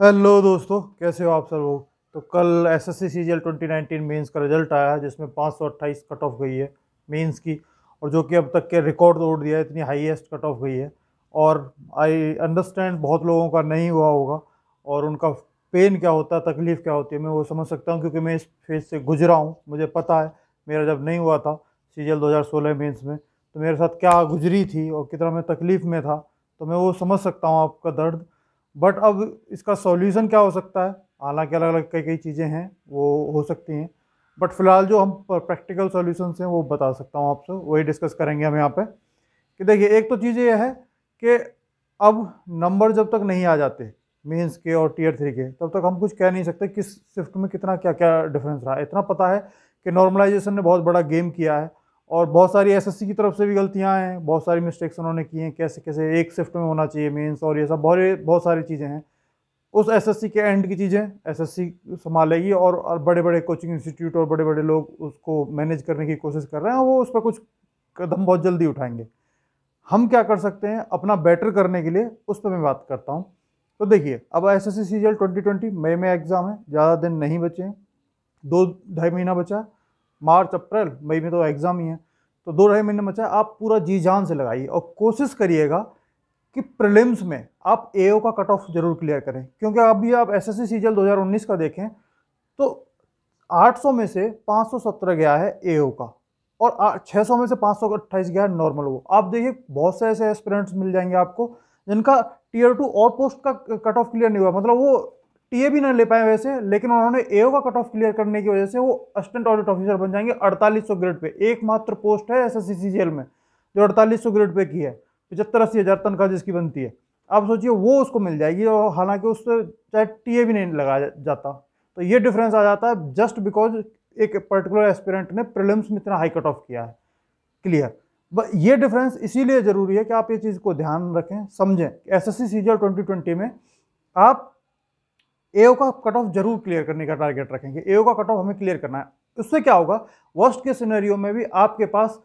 Hello दोस्तों, कैसे हो आप सब लोग? तो कल S S C C G L twenty nineteen का रिज़ल्ट आया है, जिसमें पाँच सौ अट्ठाईस कट ऑफ़ गई है मेंस की, और जो कि अब तक के रिकॉर्ड तोड़ दिया है, इतनी हाईएस्ट कट ऑफ़ गई है। और आई अंडरस्टैंड बहुत लोगों का नहीं हुआ होगा, और उनका पेन क्या होता है, तकलीफ़ क्या होती है, मैं वो समझ सकता हूँ, क्योंकि मैं इस फ़ेज़ से गुजरा हूँ, मुझे पता है, मेरा जब नहीं हुआ था सी जी एल दो हज़ार सोलह में तो मेरे साथ क्या गुजरी थी और कितना मैं तकलीफ़ में था तो मैं वो समझ सकता हूँ आपका दर्द। बट अब इसका सॉल्यूशन क्या हो सकता है? हालाँकि अलग अलग कई कई चीज़ें हैं, वो हो सकती हैं। बट फ़िलहाल जो हम प्रैक्टिकल सॉल्यूशंस हैं, वो बता सकता हूँ आपसे, वही डिस्कस करेंगे हम यहाँ पे। कि देखिए, एक तो चीज़ ये है कि अब नंबर जब तक नहीं आ जाते मीन्स के और टीयर थ्री के, तब तक हम कुछ कह नहीं सकते किस शिफ्ट में कितना क्या क्या डिफरेंस रहा। इतना पता है कि नॉर्मलाइजेशन ने बहुत बड़ा गेम किया है। और बहुत सारी एसएससी की तरफ़ से भी गलतियाँ हैं बहुत सारी मिस्टेक्स उन्होंने की हैं कैसे कैसे एक शिफ्ट में होना चाहिए मेंस और ये सब बहुत बहुत सारी चीज़ें हैं। उस एसएससी के एंड की चीज़ें एस एसएससी संभालेगी और, और बड़े बड़े कोचिंग इंस्टीट्यूट और बड़े बड़े लोग उसको मैनेज करने की कोशिश कर रहे हैं वो उस पर कुछ कदम बहुत जल्दी उठाएँगे। हम क्या कर सकते हैं अपना बेटर करने के लिए उस पर मैं बात करता हूँ। तो देखिए अब S S C C twenty twenty मई में एग्ज़ाम है ज़्यादा दिन नहीं बचे हैं दो ढाई महीना बचा है मार्च, अप्रैल, मई में तो एग्ज़ाम ही है। तो दो ढाई महीने बचा, आप पूरा जी जान से लगाइए और कोशिश करिएगा कि प्रिलिम्स में आप ए का कट ऑफ़ ज़रूर क्लियर करें। क्योंकि अभी आप एस एस सी उन्नीस का देखें तो 800 में से 517 गया है ए का और 600 में से 528 गया है नॉर्मल वो। आप देखिए, बहुत से ऐसे एस्पिरेंट्स मिल जाएँगे आपको, जिनका टीयर टू और पोस्ट का कट ऑफ़ क्लियर नहीं हुआ। मतलब वो टीए भी नहीं ले पाए वैसे, लेकिन उन्होंने एओ का कट ऑफ़ क्लियर करने की वजह से वो असिस्टेंट ऑडिट ऑफिसर बन जाएँगे 4800 ग्रेड पे। एकमात्र पोस्ट है एस एस में, जो 4800 ग्रेड पे की है, पचहत्तर अस्सी हज़ार तनख्वाह जिसकी बनती है। आप सोचिए, वो उसको मिल जाएगी और हालाँकि उससे चाहे टीए भी नहीं लगाया जाता। तो ये डिफरेंस आ जाता है जस्ट बिकॉज़ एक पर्टिकुलर एस्पिरेंट ने प्रिलिम्स में इतना हाई कट ऑफ़ किया है। क्लियर ये डिफरेंस इसीलिए ज़रूरी है कि आप ये चीज़ को ध्यान रखें, समझें एस एस सी ट्वेंटी में आप एओ का कट ऑफ़ ज़रूर क्लियर करने का टारगेट रखेंगे। एओ का कट ऑफ़ हमें क्लियर करना है। उससे क्या होगा? वर्स्ट के सिनेरियो में भी आपके पास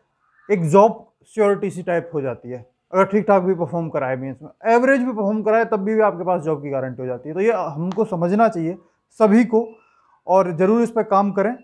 एक जॉब श्योरिटी सी टाइप हो जाती है। अगर ठीक ठाक भी परफॉर्म कराए मीन्स में। एवरेज भी परफॉर्म कराए तब भी, भी आपके पास जॉब की गारंटी हो जाती है। तो ये हमको समझना चाहिए सभी को। और ज़रूर इस पर काम करें।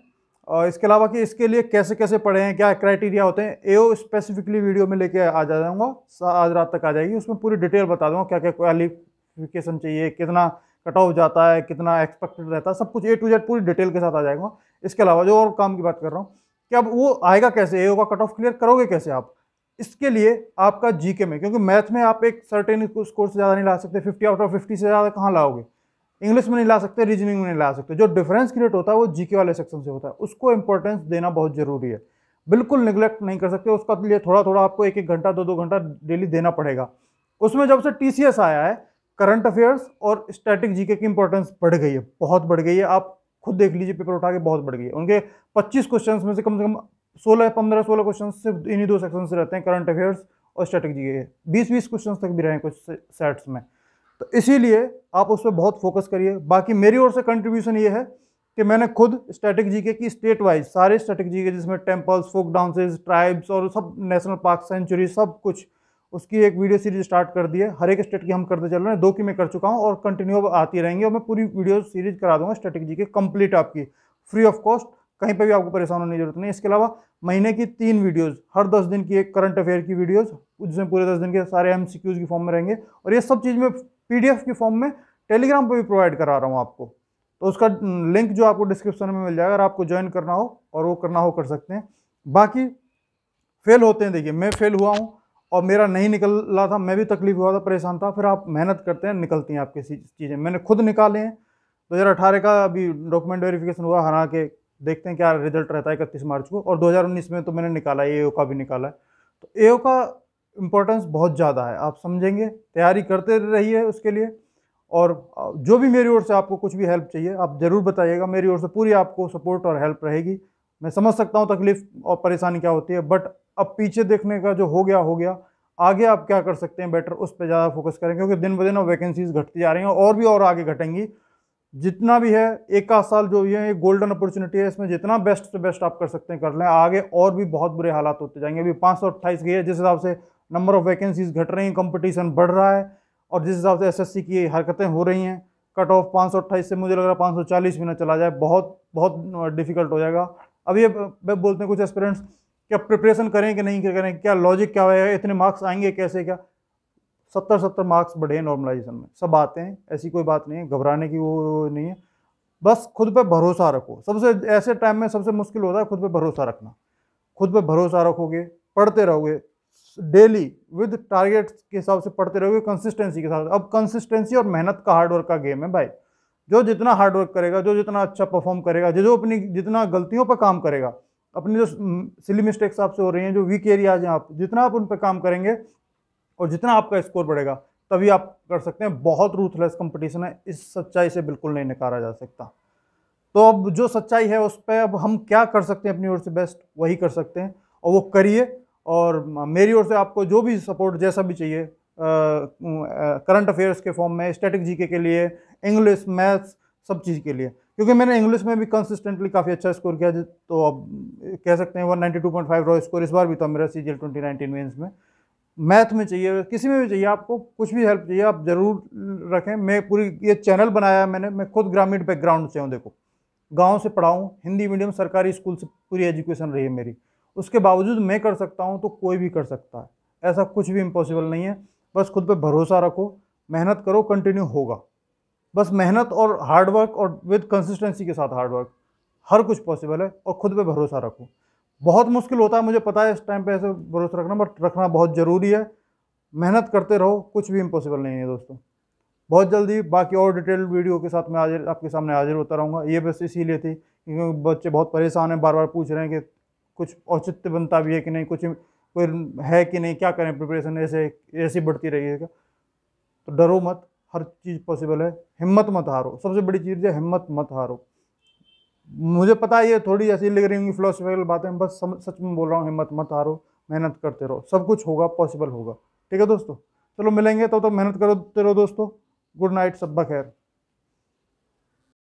और इसके अलावा कि इसके लिए कैसे कैसे पढ़े हैं क्या क्राइटेरिया होते हैं एओ स्पेसिफिकली वीडियो में लेके आ जाऊँगा। आज रात तक आ जाएगी। उसमें पूरी डिटेल बता दूँगा क्या क्या क्वालिफिकेशन चाहिए कितना कट ऑफ़ जाता है, कितना एक्सपेक्टेड रहता है, सब कुछ ए टू जेड पूरी डिटेल के साथ आ जाएगा। इसके अलावा जो और काम की बात कर रहा हूँ, कि अब वो आएगा कैसे? ए का कट ऑफ़ क्लियर करोगे कैसे आप? इसके लिए आपका जीके में, क्योंकि मैथ में आप एक सर्टेन स्कोर से ज़्यादा नहीं ला सकते फिफ्टी आउट ऑफ़ फिफ्टी से ज़्यादा कहाँ लाओगे? इंग्लिश में नहीं ला सकते रीजनिंग में नहीं ला सकते। जो डिफरेंस क्रिएट होता है, वो जीके वाले सेक्शन से होता है। उसको इंपॉर्टेंस देना बहुत ज़रूरी है। बिल्कुल निगलेक्ट नहीं कर सकते, उसका लिए थोड़ा थोड़ा आपको एक एक घंटा दो दो घंटा डेली देना पड़ेगा। उसमें जब से टीसीएस आया है करंट अफेयर्स और स्टैटिक जीके की इंपॉर्टेंस बढ़ गई है, बहुत बढ़ गई है। आप खुद देख लीजिए पेपर उठा के बहुत बढ़ गई है। उनके 25 क्वेश्चंस में से कम से कम 16 15 16 क्वेश्चन सिर्फ़ इन्हीं दो सेक्शन से रहते हैं करंट अफेयर्स और स्टैटिक जीके बीस बीस क्वेश्चन तक भी रहे कुछ सेट्स में। तो इसीलिए आप उस पर बहुत फोकस करिए। बाकी मेरी ओर से कंट्रीब्यूशन ये है कि मैंने खुद स्टैटिक जीके की स्टेट वाइज सारे स्टैटिक जीके जिसमें टेम्पल्स फोक डांसेज ट्राइब्स और सब नेशनल पार्क सेंचुरी सब कुछ उसकी एक वीडियो सीरीज़ स्टार्ट कर दी है। हर एक स्टेट की हम करते चल रहे हैं। दो की मैं कर चुका हूँ और कंटिन्यू आती रहेंगी और मैं पूरी वीडियो सीरीज़ करा दूँगा स्ट्रेटेजी के, कंप्लीट आपकी। फ्री ऑफ़ कॉस्ट, कहीं पर भी आपको परेशान होने की ज़रूरत नहीं इसके अलावा महीने की तीन वीडियोस, हर दस दिन की एक करंट अफेयर की वीडियोस, जिसमें पूरे दस दिन के सारे एम की फॉर्म में रहेंगे और ये सब चीज़ मैं पी की फॉर्म में टेलीग्राम पर भी प्रोवाइड करा रहा हूँ आपको। तो उसका लिंक जो आपको डिस्क्रिप्शन में मिल जाएगा, अगर आपको ज्वाइन करना हो और वो करना हो, कर सकते हैं। बाकी फेल होते हैं, देखिए, मैं फेल हुआ हूँ और मेरा नहीं निकल रहा था, मैं भी तकलीफ़ हुआ था, परेशान था, फिर आप मेहनत करते हैं, निकलती हैं आपकी चीज़ें मैंने खुद निकाले हैं। दो हज़ार अठारह का अभी डॉक्यूमेंट वेरिफिकेशन हुआ, हरा के देखते हैं क्या रिज़ल्ट रहता है इकतीस मार्च को, और 2019 में तो मैंने निकाला एओ का भी निकाला है। तो ए का इम्पोर्टेंस बहुत ज़्यादा है, आप समझेंगे, तैयारी करते रहिए उसके लिए, और जो भी मेरी ओर से आपको कुछ भी हेल्प चाहिए, आप ज़रूर बताइएगा, मेरी ओर से पूरी आपको सपोर्ट और हेल्प रहेगी। मैं समझ सकता हूँ तकलीफ़ और परेशानी क्या होती है बट अब पीछे देखने का जो हो गया हो गया। आगे आप क्या कर सकते हैं बेटर उस पर ज़्यादा फोकस करें, क्योंकि दिन ब दिन वैकेंसीज घटती जा रही हैं और भी और आगे घटेंगी। जितना भी है, एक आध साल जो ये गोल्डन अपॉर्चुनिटी है, इसमें जितना बेस्ट से बेस्ट आप कर सकते हैं, कर लें। आगे और भी बहुत बुरे हालात होते जाएँगे। अभी पाँच सौ अट्ठाईस गई है, जिस हिसाब से नंबर ऑफ़ वैकेंसीज घट रही हैं कंपटीशन बढ़ रहा है, और जिस हिसाब से एसएससी की हरकतें हो रही हैं कट ऑफ़ पाँच सौ अट्ठाईस से मुझे लग रहा है पाँच सौ चालीस भी ना चला जाए, बहुत बहुत डिफ़िकल्ट हो जाएगा। अब ये मैं बोलते हैं कुछ एस्पिरेंट्स क्या प्रिपरेशन करें कि नहीं करें, क्या लॉजिक क्या है इतने मार्क्स आएँगे कैसे, क्या? सत्तर सत्तर मार्क्स बढ़े हैं नॉर्मलाइजेशन में। सब आते हैं, ऐसी कोई बात नहीं है, घबराने की वो नहीं है। बस खुद पे भरोसा रखो। सबसे, ऐसे टाइम में सबसे मुश्किल होता है खुद पे भरोसा रखना। खुद पे भरोसा रखोगे, पढ़ते रहोगे डेली विद टारगेट्स के हिसाब से पढ़ते रहोगे कंसिस्टेंसी के साथ। अब कंसिस्टेंसी और मेहनत का हार्डवर्क का गेम है भाई। जो जितना हार्डवर्क करेगा, जो जितना अच्छा परफॉर्म करेगा, जो जो अपनी जितना गलतियों पर काम करेगा, अपनी जो सिली मिस्टेक्स आपसे हो रही हैं, जो वीक एरियाज़ हैं आप, जितना आप उन पर काम करेंगे और जितना आपका स्कोर बढ़ेगा, तभी आप कर सकते हैं। बहुत रूथलेस कंपटीशन है, इस सच्चाई से बिल्कुल नहीं नकारा जा सकता। तो अब जो सच्चाई है, उस पर अब हम क्या कर सकते हैं, अपनी ओर से बेस्ट वही कर सकते हैं और वो करिए और मेरी ओर से आपको जो भी सपोर्ट जैसा भी चाहिए करंट अफेयर्स के फॉर्म में, स्टैटिक जीके के लिए इंग्लिश मैथ्स सब चीज़ के लिए। क्योंकि मैंने इंग्लिश में भी कंसिस्टेंटली काफ़ी अच्छा स्कोर किया तो अब कह सकते हैं one ninety two point five score इस बार भी था मेरा C G L twenty nineteen में। मैथ में चाहिए, किसी में भी चाहिए, आपको कुछ भी हेल्प चाहिए, आप ज़रूर रखें। मैं पूरी ये चैनल बनाया है मैंने, मैं खुद ग्रामीण बैकग्राउंड से हूँ, देखो। गाँव से पढ़ाऊँ, हिंदी मीडियम सरकारी स्कूल से पूरी एजुकेशन रही है मेरी। उसके बावजूद मैं कर सकता हूँ तो कोई भी कर सकता है। ऐसा कुछ भी इम्पॉसिबल नहीं है। बस खुद पे भरोसा रखो, मेहनत करो कंटिन्यू होगा। बस मेहनत और हार्डवर्क और विद कंसिस्टेंसी के साथ हार्डवर्क हर कुछ पॉसिबल है और खुद पे भरोसा रखो। बहुत मुश्किल होता है, मुझे पता है इस टाइम पे ऐसे भरोसा रखना बट रखना बहुत ज़रूरी है। मेहनत करते रहो, कुछ भी इम्पॉसिबल नहीं है दोस्तों। बहुत जल्दी बाकी और डिटेल वीडियो के साथ मैं हाजिर, आपके सामने हाजिर होता रहूँगा। ये बस इसीलिए थी, क्योंकि बच्चे बहुत परेशान हैं बार बार पूछ रहे हैं कि कुछ औचित्य बनता भी है कि नहीं, कुछ कोई है कि नहीं, क्या करें प्रिपरेशन ऐसे, ऐसी बढ़ती रही है क्या? तो डरो मत, हर चीज़ पॉसिबल है। हिम्मत मत हारो। सबसे बड़ी चीज़ है, हिम्मत मत हारो। मुझे पता है ये थोड़ी ऐसी लग रही होंगी फिलोसफिकल बातें, बस सच में बोल रहा हूँ, हिम्मत मत हारो, मेहनत करते रहो। सब कुछ होगा पॉसिबल होगा। ठीक है दोस्तों? चलो मिलेंगे तो तो मेहनत करते रहो दोस्तों। गुड नाइट सब खैर